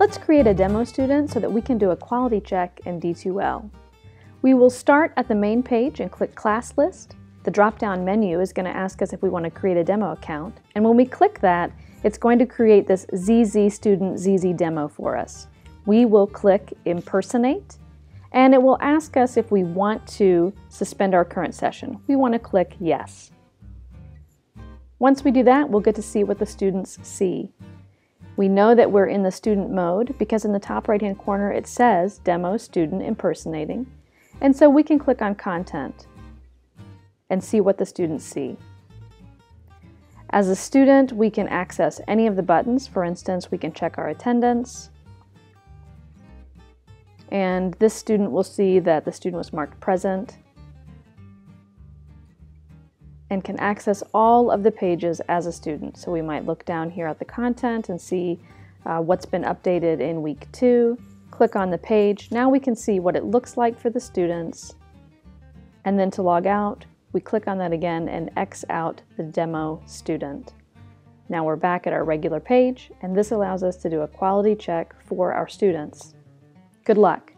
Let's create a demo student so that we can do a quality check in D2L. We will start at the main page and click Class List. The drop-down menu is going to ask us if we want to create a demo account. And when we click that, it's going to create this ZZ Student ZZ demo for us. We will click Impersonate, and it will ask us if we want to suspend our current session. We want to click Yes. Once we do that, we'll get to see what the students see. We know that we're in the student mode because in the top right hand corner it says Demo Student Impersonating. And so we can click on Content and see what the students see. As a student, we can access any of the buttons. For instance, we can check our attendance. And this student will see that the student was marked present and can access all of the pages as a student. So we might look down here at the content and see uh, what's been updated in week two. Click on the page. Now we can see what it looks like for the students. And then to log out, we click on that again and X out the demo student. Now we're back at our regular page, and this allows us to do a quality check for our students. Good luck!